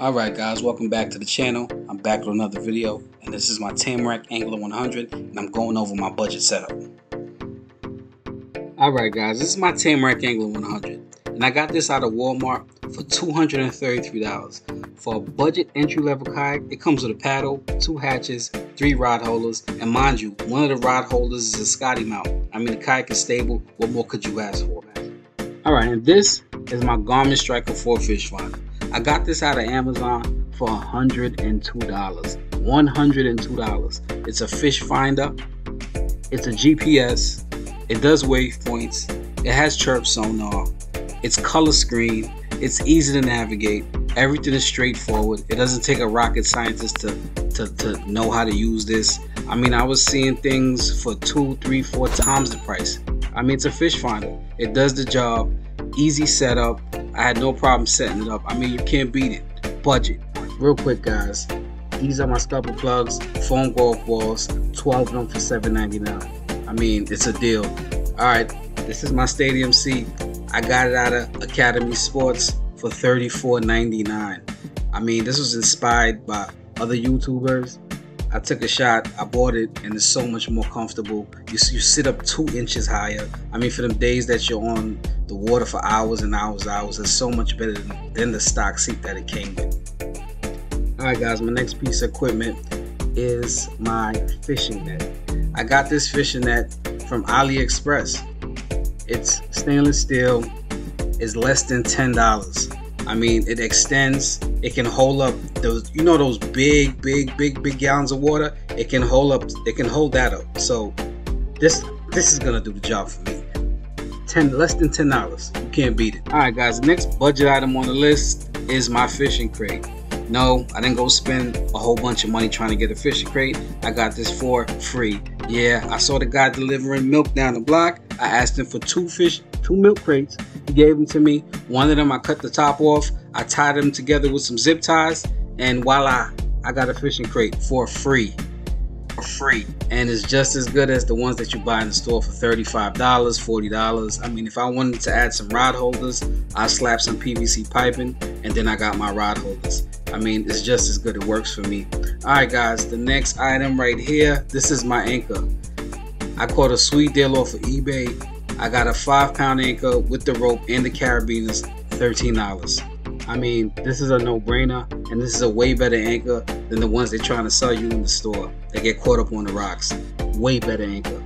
Alright guys, welcome back to the channel. I'm back with another video and this is my Tamarack Angler 100 and I'm going over my budget setup. Alright guys, this is my Tamarack Angler 100 and I got this out of Walmart for $233. For a budget entry level kayak, it comes with a paddle, two hatches, three rod holders, and mind you, one of the rod holders is a Scotty mount. I mean the kayak is stable, what more could you ask for? Alright, and this is my Garmin Striker 4 fish finder. I got this out of Amazon for $102. $102. It's a fish finder. It's a GPS. It does waypoints. It has chirp sonar. It's color screen. It's easy to navigate. Everything is straightforward. It doesn't take a rocket scientist to, to, to know how to use this. I mean, I was seeing things for two, three, four times the price. I mean, it's a fish finder. It does the job. Easy setup. I had no problem setting it up. I mean, you can't beat it. Budget. Real quick, guys. These are my scupper plugs, foam golf balls, 12 of them for $7.99. I mean, it's a deal. All right, this is my stadium seat. I got it out of Academy Sports for $34.99. I mean, this was inspired by other YouTubers. I took a shot, I bought it, and it's so much more comfortable. You, you sit up two inches higher. I mean, for them days that you're on the water for hours and hours, hours, it's so much better than, than the stock seat that it came with. All right, guys, my next piece of equipment is my fishing net. I got this fishing net from AliExpress. It's stainless steel. It's less than ten dollars. I mean, it extends. It can hold up those, you know, those big, big, big, big gallons of water. It can hold up. It can hold that up. So this, this is gonna do the job for me. Ten, less than ten dollars. You can't beat it. All right, guys. The next budget item on the list is my fishing crate. No, I didn't go spend a whole bunch of money trying to get a fishing crate. I got this for free. Yeah, I saw the guy delivering milk down the block. I asked him for two fish, two milk crates. He gave them to me. One of them I cut the top off. I tied them together with some zip ties, and voila, I got a fishing crate for free. For free. And it's just as good as the ones that you buy in the store for $35, $40. I mean, if I wanted to add some rod holders, I slap some PVC piping, and then I got my rod holders. I mean, it's just as good. It works for me. All right, guys, the next item right here, this is my anchor. I caught a sweet deal off of eBay. I got a five pound anchor with the rope and the carabiners, $13. I mean, this is a no brainer, and this is a way better anchor than the ones they're trying to sell you in the store that get caught up on the rocks. Way better anchor.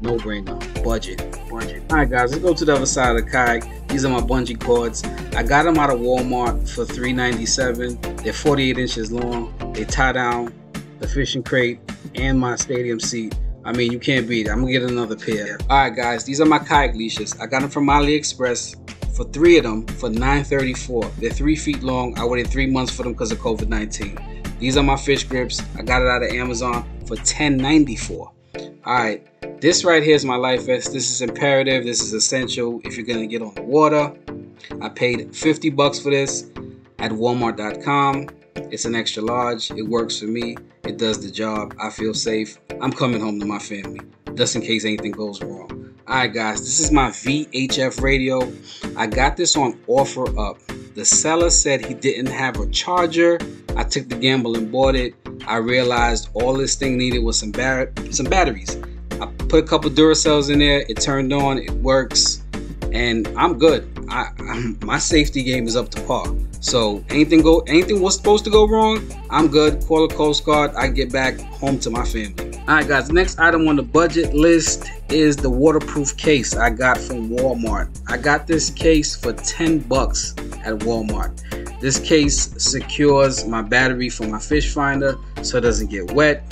No brainer. Budget. Budget. Alright, guys, let's go to the other side of the kayak. These are my bungee cords. I got them out of Walmart for $3.97. They're 48 inches long. They tie down the fishing crate and my stadium seat I mean, you can't beat it. I'm gonna get another pair. All right, guys, these are my kayak leashes. I got them from AliExpress for three of them for 9.34. They're three feet long. I waited three months for them because of COVID-19. These are my fish grips. I got it out of Amazon for 10.94. All right, this right here is my life vest. This is imperative. This is essential if you're gonna get on the water. I paid 50 bucks for this at Walmart.com. It's an extra large. It works for me. It does the job. I feel safe. I'm coming home to my family just in case anything goes wrong. Alright, guys, this is my VHF radio. I got this on OfferUp. The seller said he didn't have a charger. I took the gamble and bought it. I realized all this thing needed was some, some batteries. I put a couple Duracells in there. It turned on. It works, and I'm good. I, I'm, my safety game is up to par. So anything go anything was supposed to go wrong, I'm good. Call a Coast Guard. I get back home to my family. All right, guys. Next item on the budget list is the waterproof case I got from Walmart. I got this case for 10 bucks at Walmart. This case secures my battery for my fish finder so it doesn't get wet.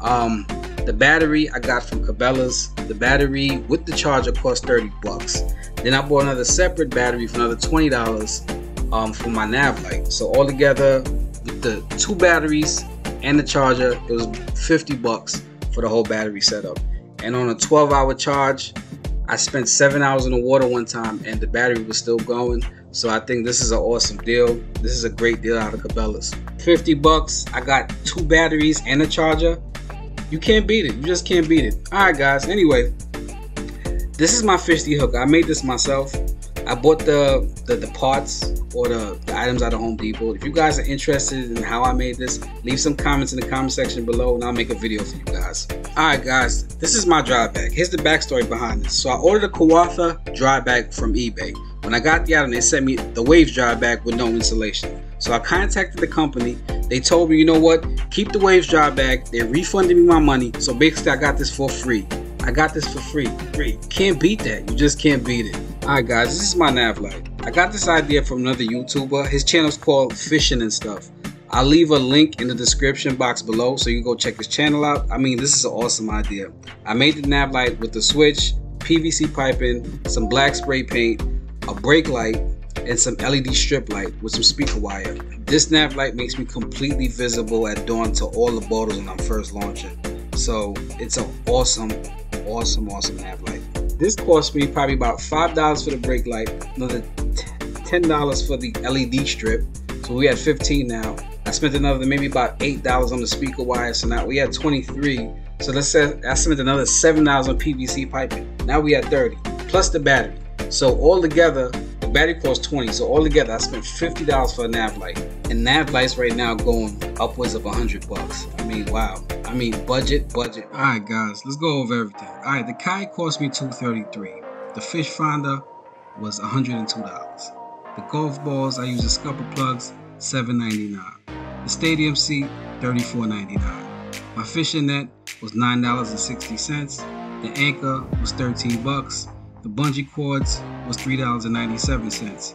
Um, the battery I got from Cabela's. The battery with the charger cost 30 bucks. Then I bought another separate battery for another $20 um, for my nav light. So altogether, with the two batteries and the charger, it was 50 bucks for the whole battery setup. And on a 12 hour charge, I spent seven hours in the water one time and the battery was still going. So I think this is an awesome deal. This is a great deal out of Cabela's. 50 bucks, I got two batteries and a charger. You can't beat it. You just can't beat it. All right, guys. Anyway, this is my 50 hook. I made this myself. I bought the, the, the parts or the, the items at the Home Depot. If you guys are interested in how I made this, leave some comments in the comment section below and I'll make a video for you guys. Alright guys, this is my dry bag. Here's the backstory behind this. So I ordered a Kawatha dry bag from eBay. When I got the item, they sent me the Waves dry bag with no insulation. So I contacted the company. They told me, you know what? Keep the Waves dry bag. They refunded me my money. So basically, I got this for free. I got this for free. Free. Can't beat that. You just can't beat it. Alright guys, this is my nav light. I got this idea from another YouTuber. His channel's called Fishin N Stuff. I'll leave a link in the description box below so you go check his channel out. I mean, this is an awesome idea. I made the nav light with the switch, PVC piping, some black spray paint, a brake light, and some LED strip light with some speaker wire. This nav light makes me completely visible at dawn to all the bottles when I'm first launching. So it's an awesome, awesome, awesome nav light. This cost me probably about $5 for the brake light, another $10 for the LED strip. So we had 15 now. I spent another maybe about $8 on the speaker wire. So now we had 23. So let's say I spent another $7 on PVC piping. Now we had 30 plus the battery. So all together, the battery cost 20. So all together, I spent $50 for a nav light. And nav lights right now going upwards of 100 bucks. I mean, wow. I mean, budget, budget. All right, guys, let's go over everything. All right, the kite cost me 233. The fish finder was $102. The golf balls, I use the scupper plugs, $7.99. The stadium seat, $34.99. My fishing net was $9.60. The anchor was 13 bucks. The bungee cords was $3.97.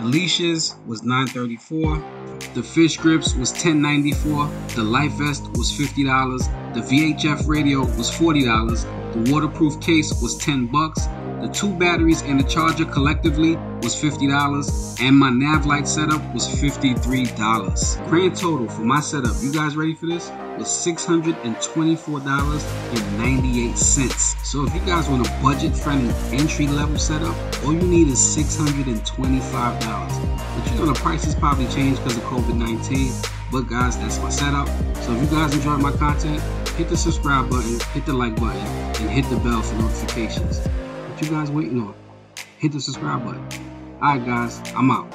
The leashes was $9.34. The fish grips was $10.94. The life vest was $50. The VHF radio was $40. The waterproof case was 10 bucks. The two batteries and the charger collectively was $50 and my nav light setup was $53. Grand total for my setup, you guys ready for this? Was $624.98. So if you guys want a budget friendly entry level setup, all you need is $625. But you know the prices probably changed because of COVID-19. But guys, that's my setup. So if you guys enjoyed my content, hit the subscribe button, hit the like button, and hit the bell for notifications you guys waiting on? Hit the subscribe button. Alright guys, I'm out.